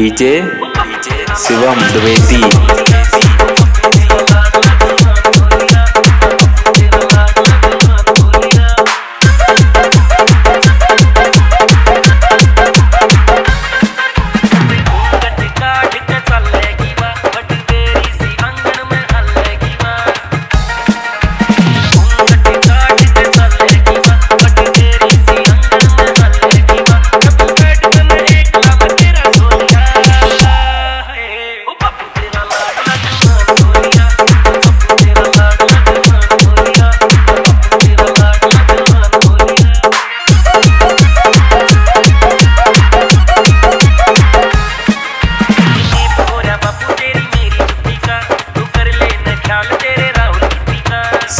DJ Shivam Dwivedi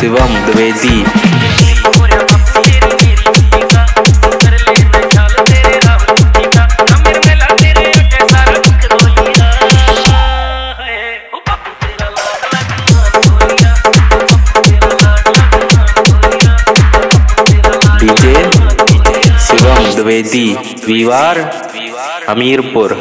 Shivam Dwivedi. वेदी विवार हमीरपुर